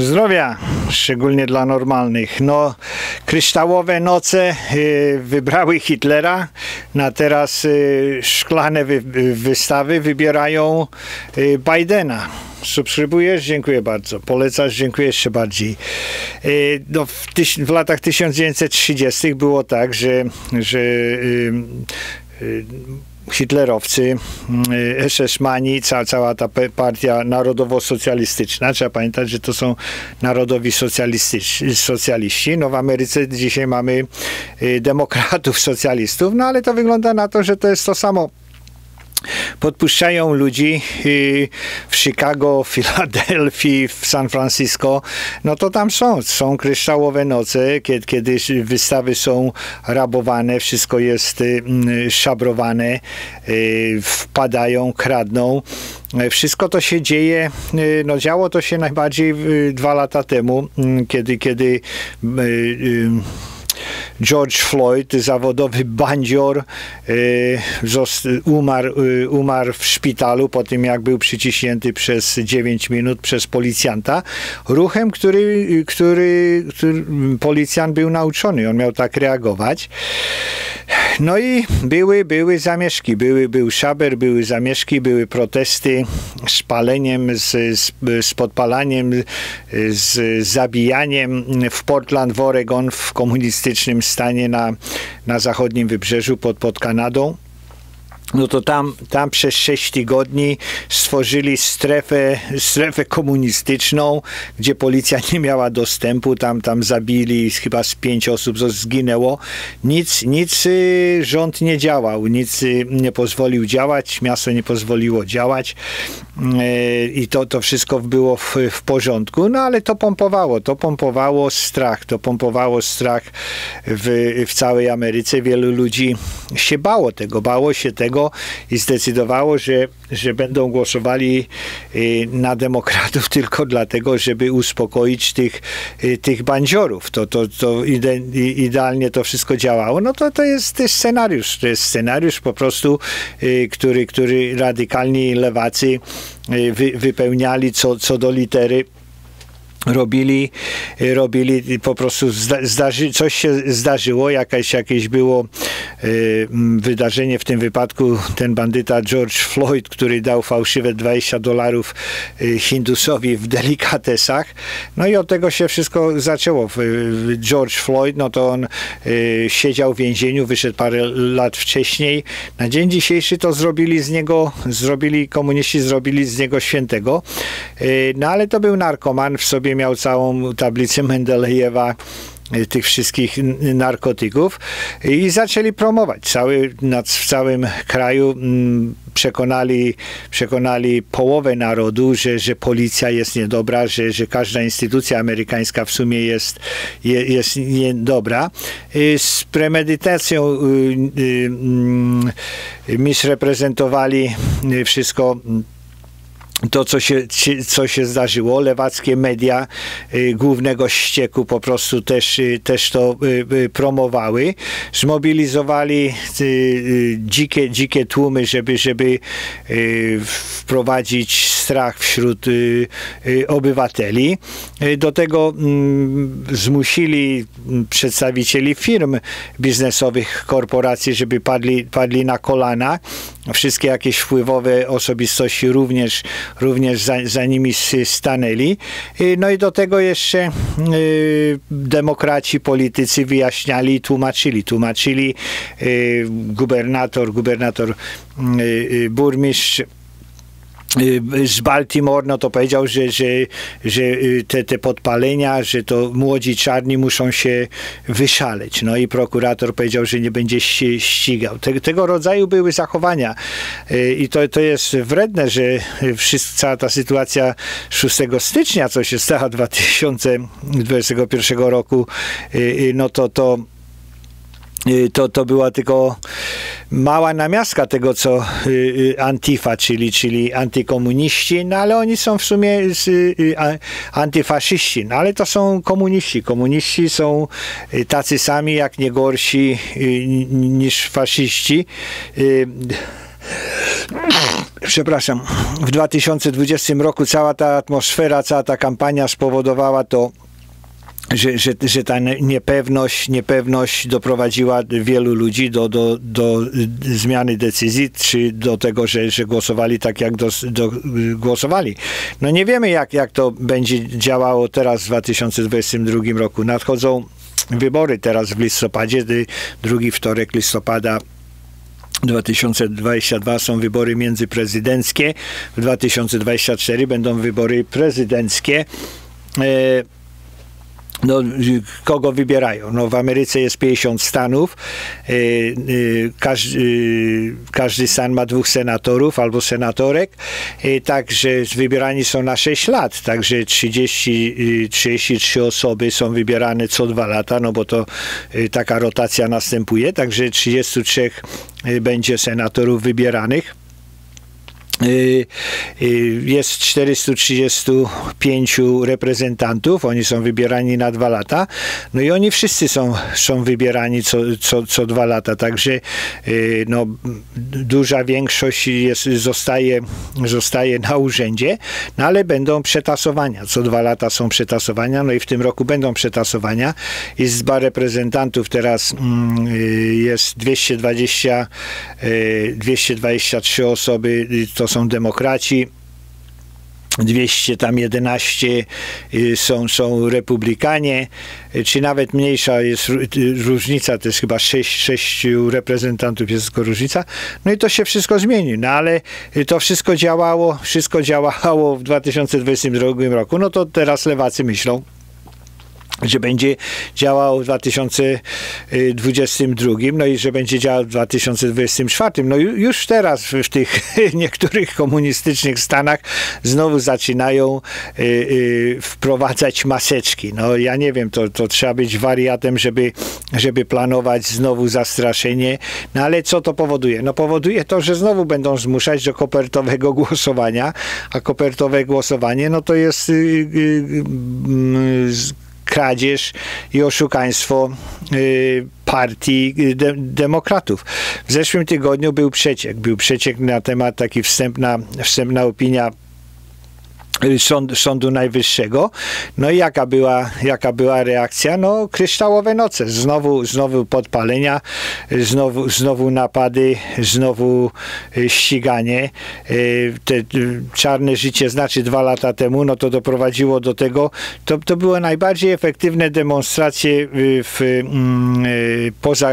Zdrowia, szczególnie dla normalnych. No, kryształowe noce y, wybrały Hitlera, na teraz y, szklane wy, wystawy wybierają y, Bidena. Subskrybujesz? Dziękuję bardzo. Polecasz? Dziękuję jeszcze bardziej. Y, no, w, w latach 1930 było tak, że, że y, y, hitlerowcy, SS-mani, cała, cała ta partia narodowo-socjalistyczna. Trzeba pamiętać, że to są narodowi socjaliści. No w Ameryce dzisiaj mamy demokratów, socjalistów, no ale to wygląda na to, że to jest to samo podpuszczają ludzi y, w Chicago, w Filadelfii, w San Francisco, no to tam są, są kryształowe noce, kiedy, kiedy wystawy są rabowane, wszystko jest y, szabrowane, y, wpadają, kradną. Wszystko to się dzieje, no działo to się najbardziej dwa lata temu, kiedy, kiedy George Floyd, zawodowy bandzior, y, umarł, y, umarł w szpitalu po tym, jak był przyciśnięty przez 9 minut przez policjanta. Ruchem, który, który, który policjant był nauczony, on miał tak reagować. No i były, były zamieszki, były, był szaber, były zamieszki, były protesty z paleniem, z, z, z podpalaniem, z zabijaniem w Portland, w Oregon, w komunistycznym stanie na, na zachodnim wybrzeżu pod, pod Kanadą no to tam, tam przez 6 tygodni stworzyli strefę, strefę komunistyczną, gdzie policja nie miała dostępu, tam, tam zabili chyba z pięć osób zginęło. Nic, nic y, rząd nie działał, nic y, nie pozwolił działać, miasto nie pozwoliło działać y, i to, to wszystko było w, w porządku, no ale to pompowało, to pompowało strach, to pompowało strach w, w całej Ameryce. Wielu ludzi się bało tego, bało się tego, i zdecydowało, że, że będą głosowali y, na demokratów tylko dlatego, żeby uspokoić tych, y, tych bandziorów. To, to, to ide, idealnie to wszystko działało. No to, to jest scenariusz. To jest scenariusz po prostu, y, który, który radykalni lewacy wy, wypełniali co, co do litery robili, robili po prostu zdarzy, coś się zdarzyło, jakieś, jakieś było y, wydarzenie, w tym wypadku ten bandyta George Floyd, który dał fałszywe 20 dolarów y, Hindusowi w delikatesach. No i od tego się wszystko zaczęło. George Floyd, no to on y, siedział w więzieniu, wyszedł parę lat wcześniej. Na dzień dzisiejszy to zrobili z niego, zrobili komuniści, zrobili z niego świętego. Y, no ale to był narkoman w sobie miał całą tablicę Mendelejewa y, tych wszystkich narkotyków i zaczęli promować. Cały, w całym kraju mm, przekonali, przekonali połowę narodu, że, że policja jest niedobra, że, że każda instytucja amerykańska w sumie jest, jest niedobra. Y, z premedytacją y, mm, misreprezentowali wszystko to, co się, co się zdarzyło. Lewackie media y, głównego ścieku po prostu też, y, też to y, promowały. Zmobilizowali dzikie, dzikie tłumy, żeby, żeby wprowadzić strach wśród obywateli. Do tego mm, zmusili przedstawicieli firm biznesowych, korporacji, żeby padli, padli na kolana. Wszystkie jakieś wpływowe osobistości również również za, za nimi stanęli. No i do tego jeszcze y, demokraci, politycy wyjaśniali i tłumaczyli. Tłumaczyli y, gubernator, gubernator, y, burmistrz Y, z Baltimore, no to powiedział, że, że, że y, te, te podpalenia, że to młodzi czarni muszą się wyszaleć. No i prokurator powiedział, że nie będzie ścigał. Te, tego rodzaju były zachowania y, i to, to jest wredne, że wszystko, cała ta sytuacja 6 stycznia, co się stało 2021 roku, no to to to, to była tylko mała namiastka tego, co y, y, Antifa, czyli, czyli antykomuniści, no ale oni są w sumie y, antyfaszyści, no ale to są komuniści. Komuniści są tacy sami, jak nie gorsi przepraszam, w 2020 roku cała ta atmosfera, cała ta kampania spowodowała to, że, że, że ta niepewność, niepewność doprowadziła wielu ludzi do, do, do zmiany decyzji, czy do tego, że, że głosowali tak, jak do, do, głosowali. No nie wiemy, jak, jak to będzie działało teraz w 2022 roku. Nadchodzą wybory teraz w listopadzie, drugi wtorek listopada 2022 są wybory międzyprezydenckie, w 2024 będą wybory prezydenckie. E, no, kogo wybierają? No, w Ameryce jest 50 stanów. E, e, każdy, każdy stan ma dwóch senatorów albo senatorek. Także wybierani są na 6 lat. Także 30, 33 osoby są wybierane co dwa lata, no bo to taka rotacja następuje. Także 33 będzie senatorów wybieranych. Y, y, jest 435 reprezentantów, oni są wybierani na dwa lata, no i oni wszyscy są, są wybierani co, co, co dwa lata, także y, no, duża większość jest, zostaje, zostaje na urzędzie, no ale będą przetasowania, co dwa lata są przetasowania, no i w tym roku będą przetasowania. Izba reprezentantów teraz mm, jest 220, 223 osoby, to są demokraci, 211 y, są, są republikanie, y, czy nawet mniejsza jest różnica, to jest chyba 6, 6 reprezentantów, jest tylko różnica. No i to się wszystko zmieni, no ale to wszystko działało, wszystko działało w 2022 roku, no to teraz lewacy myślą, że będzie działał w 2022, no i że będzie działał w 2024. No już teraz w tych niektórych komunistycznych stanach znowu zaczynają y, y, wprowadzać maseczki. No ja nie wiem, to, to trzeba być wariatem, żeby, żeby planować znowu zastraszenie. No ale co to powoduje? No powoduje to, że znowu będą zmuszać do kopertowego głosowania, a kopertowe głosowanie, no to jest y, kradzież i oszukaństwo y, partii y, de demokratów. W zeszłym tygodniu był przeciek. Był przeciek na temat, taki wstępna, wstępna opinia Sąd, Sądu Najwyższego. No i jaka była, jaka była reakcja? No kryształowe noce. Znowu, znowu podpalenia, znowu, znowu napady, znowu y, ściganie. Y, te czarne życie, znaczy dwa lata temu, no to doprowadziło do tego, to, to były najbardziej efektywne demonstracje y, w, mm, poza,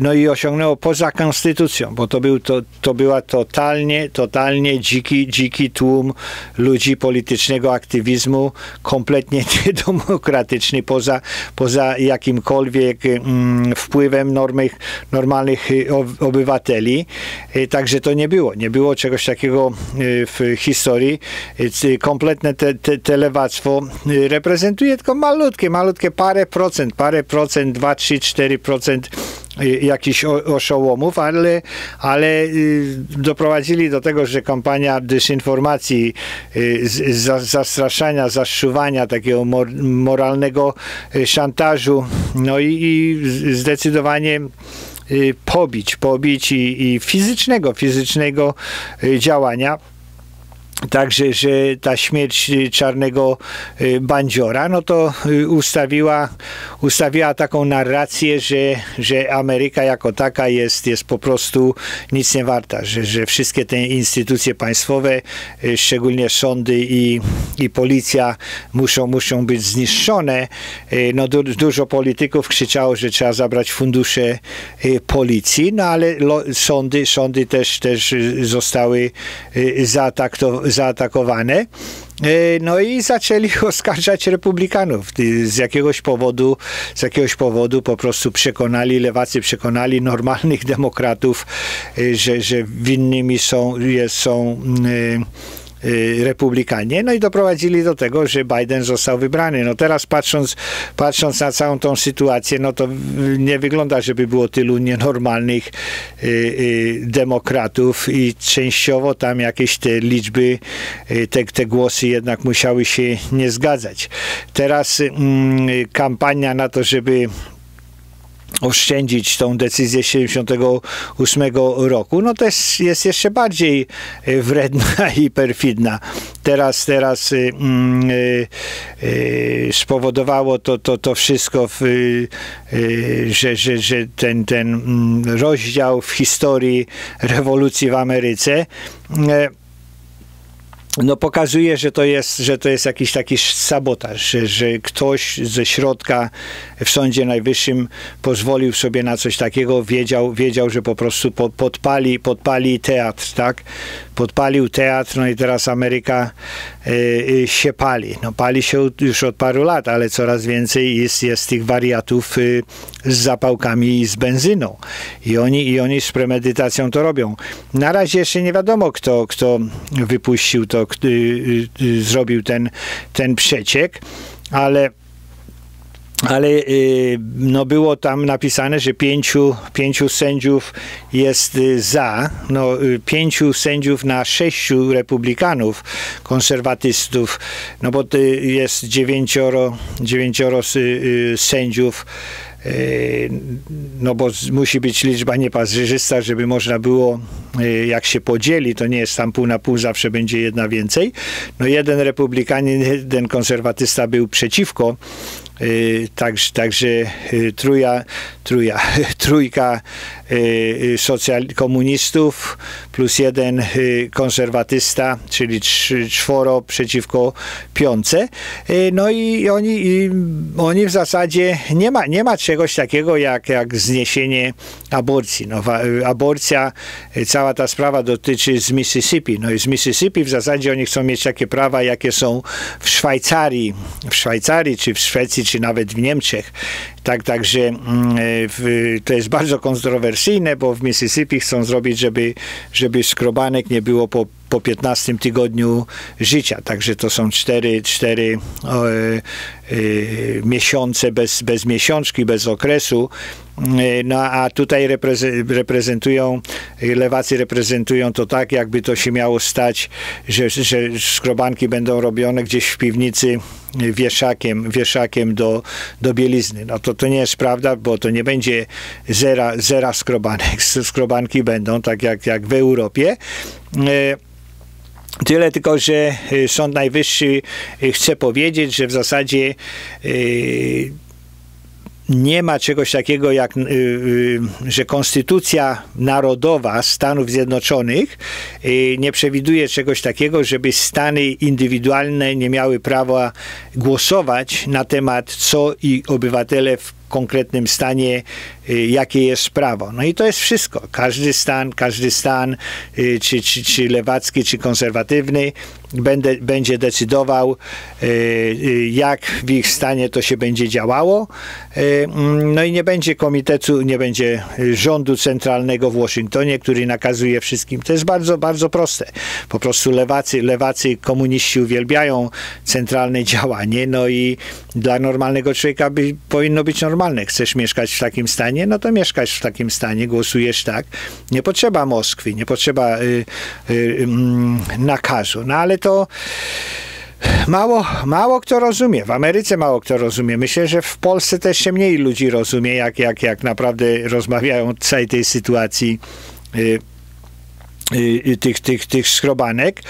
no i osiągnęło poza konstytucją, bo to, był, to, to była totalnie, totalnie dziki, dziki tłum ludzi politycznego aktywizmu, kompletnie niedemokratyczny, poza, poza jakimkolwiek mm, wpływem normych, normalnych y, obywateli. Y, także to nie było. Nie było czegoś takiego y, w historii. Kompletne te, te, te lewactwo reprezentuje tylko malutkie, malutkie parę procent, parę procent, 2, 3, 4 procent jakichś oszołomów, ale, ale y, doprowadzili do tego, że kampania dysinformacji, y, zastraszania, zaszczuwania, takiego moralnego y, szantażu, no i, i zdecydowanie pobić, pobić i, i fizycznego, fizycznego działania Także, że ta śmierć y, czarnego y, bandziora, no to y, ustawiła, ustawiła taką narrację, że, że Ameryka jako taka jest, jest po prostu nic nie warta, że, że wszystkie te instytucje państwowe, szczególnie sądy i, i policja muszą, muszą być zniszczone. No du, dużo polityków krzyczało, że trzeba zabrać fundusze policji, no ale lo, sądy, sądy też, też zostały zaatakowane zaatakowane. E, no i zaczęli oskarżać republikanów. Z jakiegoś powodu, z jakiegoś powodu po prostu przekonali, lewacy przekonali normalnych demokratów, e, że, że winnymi są, są e, Y, republikanie, no i doprowadzili do tego, że Biden został wybrany. No teraz patrząc, patrząc na całą tą sytuację, no to nie wygląda, żeby było tylu nienormalnych y, y, demokratów i częściowo tam jakieś te liczby, te, te głosy jednak musiały się nie zgadzać. Teraz mm, kampania na to, żeby oszczędzić tą decyzję 78 roku, no to jest, jest jeszcze bardziej e, wredna i perfidna. Teraz, teraz y, mm, y, y, spowodowało to, to, to wszystko, w, y, y, że, że, że ten, ten mm, rozdział w historii rewolucji w Ameryce e, no pokazuje, że to jest, że to jest jakiś taki sabotaż, że, że ktoś ze środka w Sądzie Najwyższym pozwolił sobie na coś takiego, wiedział, wiedział że po prostu podpali, podpali teatr, tak? Podpalił teatr, no i teraz Ameryka y, y, się pali. No pali się już od paru lat, ale coraz więcej jest, jest tych wariatów y, z zapałkami i z benzyną. I oni, I oni z premedytacją to robią. Na razie jeszcze nie wiadomo, kto, kto wypuścił to, kto, zrobił ten, ten przeciek, ale ale y, no było tam napisane, że pięciu, pięciu sędziów jest y, za, no y, pięciu sędziów na sześciu republikanów, konserwatystów, no bo jest dziewięcioro, dziewięcioro sędziów no bo musi być liczba nieparzysta, żeby można było, jak się podzieli, to nie jest tam pół na pół, zawsze będzie jedna więcej. No jeden republikanin, jeden konserwatysta był przeciwko Y, także, także y, truja, truja, trójka socjal, komunistów plus jeden konserwatysta, czyli czworo przeciwko piące. No i oni, i oni w zasadzie nie ma, nie ma czegoś takiego jak, jak zniesienie aborcji. No, aborcja, cała ta sprawa dotyczy z Mississippi. No i z Mississippi w zasadzie oni chcą mieć takie prawa, jakie są w Szwajcarii, w Szwajcarii czy w Szwecji, czy nawet w Niemczech. Tak, także mm, w, to jest bardzo kontrowersyjne, bo w Mississippi chcą zrobić, żeby skrobanek nie było po po 15 tygodniu życia. Także to są 4, 4 e, e, miesiące bez, bez miesiączki, bez okresu. E, no a tutaj reprezentują, lewacy reprezentują to tak, jakby to się miało stać, że, że skrobanki będą robione gdzieś w piwnicy wieszakiem, wieszakiem do, do bielizny. No to to nie jest prawda, bo to nie będzie zera, zera skrobanek. Skrobanki będą tak jak, jak w Europie. Tyle tylko, że Sąd Najwyższy chce powiedzieć, że w zasadzie nie ma czegoś takiego jak, że konstytucja narodowa Stanów Zjednoczonych nie przewiduje czegoś takiego, żeby Stany indywidualne nie miały prawa głosować na temat, co i obywatele w konkretnym stanie, y, jakie jest prawo. No i to jest wszystko. Każdy stan, każdy stan, y, czy, czy, czy lewacki, czy konserwatywny, będę, będzie decydował, y, jak w ich stanie to się będzie działało. Mm, no i nie będzie komitetu, nie będzie rządu centralnego w Waszyngtonie, który nakazuje wszystkim. To jest bardzo, bardzo proste. Po prostu lewacy, lewacy komuniści uwielbiają centralne działanie, no i dla normalnego człowieka by, powinno być normalne normalne. Chcesz mieszkać w takim stanie, no to mieszkasz w takim stanie, głosujesz tak. Nie potrzeba Moskwy, nie potrzeba y, y, y, nakazu. No ale to mało, mało kto rozumie. W Ameryce mało kto rozumie. Myślę, że w Polsce też się mniej ludzi rozumie, jak, jak, jak naprawdę rozmawiają o całej tej sytuacji y, tych, tych, tych schrobanek.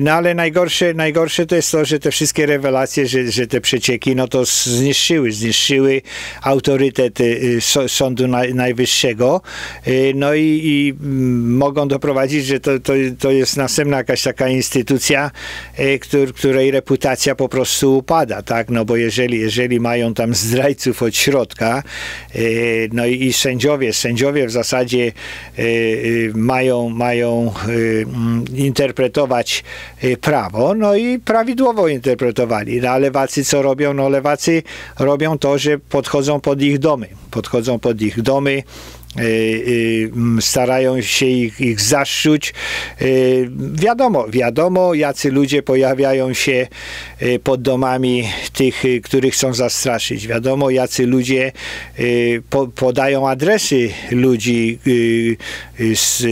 No ale najgorsze, najgorsze to jest to, że te wszystkie rewelacje, że, że te przecieki, no to zniszczyły, zniszczyły autorytet y, Sądu Najwyższego. Y, no i, i mm, mogą doprowadzić, że to, to, to jest następna jakaś taka instytucja, której reputacja po prostu upada, tak? No bo jeżeli, jeżeli mają tam zdrajców od środka, no i, i sędziowie, sędziowie w zasadzie mają, mają Y, mm, interpretować y, prawo, no i prawidłowo interpretowali. No, a lewacy co robią? No lewacy robią to, że podchodzą pod ich domy. Podchodzą pod ich domy, starają się ich, ich zaszczuć. Wiadomo, wiadomo, jacy ludzie pojawiają się pod domami tych, których chcą zastraszyć. Wiadomo, jacy ludzie podają adresy ludzi z,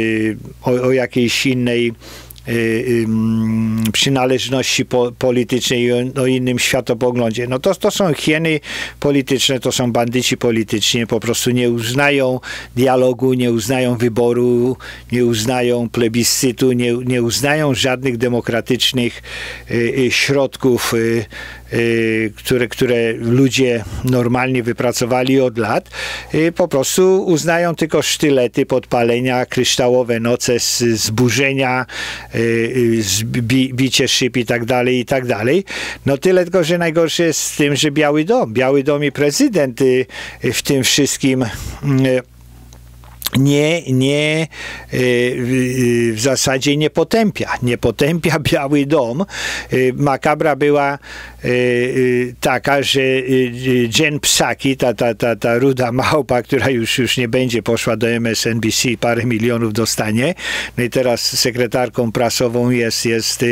o, o jakiejś innej przynależności po, politycznej i o, o, innym światopoglądzie. No to, to są hieny polityczne, to są bandyci polityczni, po prostu nie uznają dialogu, nie uznają wyboru, nie uznają plebiscytu, nie, nie uznają żadnych demokratycznych y, y, środków y, Y, które, które ludzie normalnie wypracowali od lat, y, po prostu uznają tylko sztylety, podpalenia, kryształowe noce, zburzenia, y, bicie szyb i tak dalej, i tak dalej. No tyle tylko, że najgorsze jest z tym, że Biały Dom, Biały Dom i prezydent w tym wszystkim nie, nie w zasadzie nie potępia. Nie potępia Biały Dom. Makabra była Y, y, taka, że y, Jen Psaki, ta, ta, ta, ta ruda małpa, która już, już nie będzie poszła do MSNBC, parę milionów dostanie. No i teraz sekretarką prasową jest, jest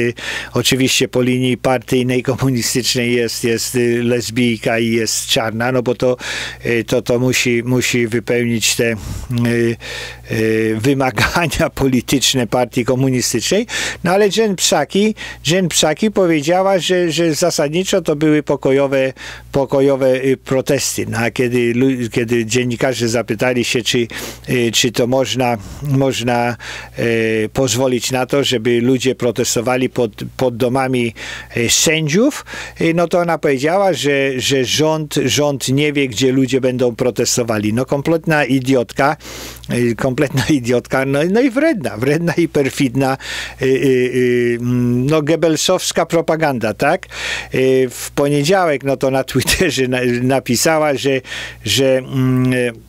oczywiście po linii partyjnej, komunistycznej jest, jest lesbijka i jest czarna, no bo to, to, to musi, musi wypełnić te wymagania polityczne partii komunistycznej. No ale Jen Psaki, Jen Psaki powiedziała, że, że zasadniczo zasadniczo to były pokojowe, pokojowe y, protesty. No, a kiedy, kiedy dziennikarze zapytali się, czy, y, czy to można, można e, pozwolić na to, żeby ludzie protestowali pod, pod domami sędziów, no to ona powiedziała, że, że rząd, rząd nie wie, gdzie ludzie będą protestowali. No kompletna idiotka, kompletna idiotka, no, no i wredna, wredna i perfidna, no gebelsowska propaganda, tak? w poniedziałek, no to na Twitterze napisała, że, że mm, Y,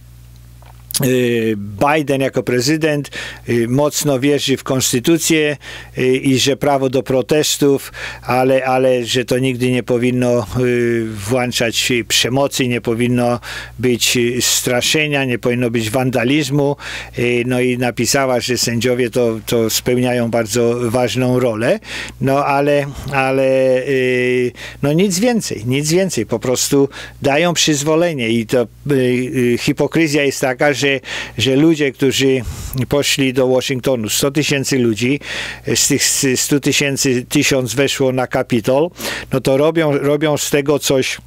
Biden jako prezydent y, mocno wierzy w konstytucję y, i że prawo do protestów, ale, ale że to nigdy nie powinno włączać przemocy, nie powinno być straszenia, nie powinno być wandalizmu. No i napisała, że sędziowie to, to spełniają bardzo ważną rolę, no ale, ale no nic więcej, nic więcej, po prostu dają przyzwolenie i to hipokryzja jest taka, że że, że ludzie, którzy poszli do Waszyngtonu, 100 tysięcy ludzi, z tych 100 tysięcy, tysiąc weszło na Kapitol, no to robią, robią z tego coś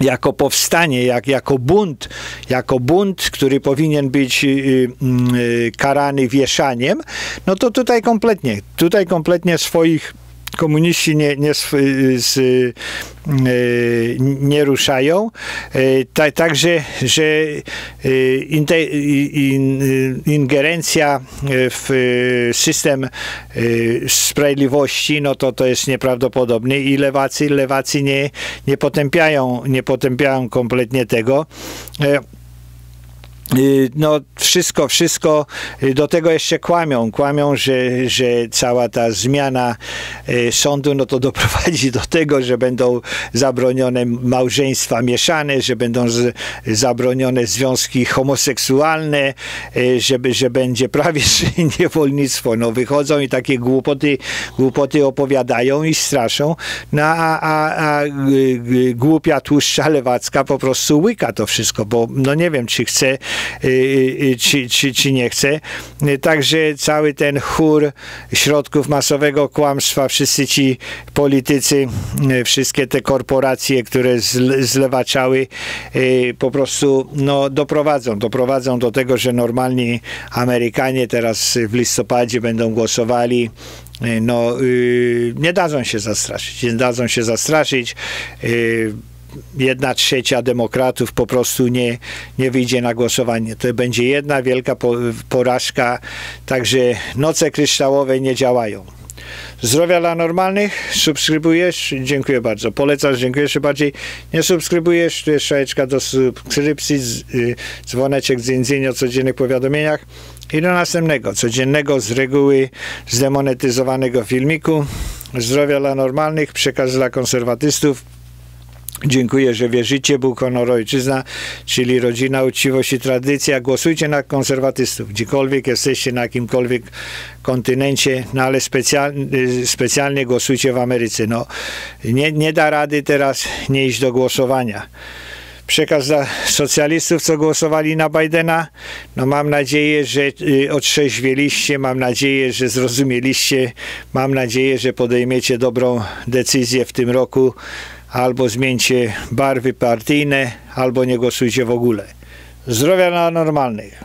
jako powstanie, jak, jako bunt, jako bunt, który powinien być y, y, karany wieszaniem, no to tutaj kompletnie, tutaj kompletnie swoich komuniści nie, nie, z, e, nie ruszają. E, także, że e, ingerencja w system sprawiedliwości, no to to jest nieprawdopodobne i lewacy, lewacy nie, nie potępiają, nie potępiają kompletnie tego. Y, no wszystko, wszystko y, do tego jeszcze kłamią. Kłamią, że, że cała ta zmiana y, sądu no to doprowadzi do tego, że będą zabronione małżeństwa mieszane, że będą z, zabronione związki homoseksualne, żeby, że będzie prawie niewolnictwo. No wychodzą i takie głupoty, głupoty opowiadają i straszą, no a, a, a głupia tłuszcza lewacka po prostu łyka to wszystko, bo no nie wiem, czy chce czy, czy, czy nie chce. Także cały ten chór środków masowego kłamstwa, wszyscy ci politycy, y, wszystkie te korporacje, które zlewaczały, po prostu no, doprowadzą, doprowadzą do tego, że normalni Amerykanie teraz w listopadzie będą głosowali no, nie dadzą się zastraszyć. Nie dadzą się zastraszyć jedna trzecia demokratów po prostu nie, nie wyjdzie na głosowanie. To będzie jedna wielka porażka, także noce kryształowe nie działają. Zdrowia dla normalnych, subskrybujesz, dziękuję bardzo. Polecasz, dziękuję jeszcze bardziej. Nie subskrybujesz, tu jest szajeczka do subskrypcji, y, dzwoneczek z jędzeń o codziennych powiadomieniach. I do następnego, codziennego z reguły zdemonetyzowanego filmiku. Zdrowia dla normalnych, przekaz dla konserwatystów. Dziękuję, że wierzycie. Bóg, honor, ojczyzna, czyli rodzina, uczciwość i tradycja. Głosujcie na konserwatystów, gdziekolwiek jesteście, na jakimkolwiek kontynencie, no ale specjal, y, specjalnie głosujcie w Ameryce. No, nie, nie da rady teraz nie iść do głosowania przekaz dla socjalistów, co głosowali na Bidena. No mam nadzieję, że y, otrzeźwieliście, mam nadzieję, że zrozumieliście, mam nadzieję, że podejmiecie dobrą decyzję w tym roku albo zmieńcie barwy partyjne, albo nie głosujcie w ogóle. Zdrowia na normalnych!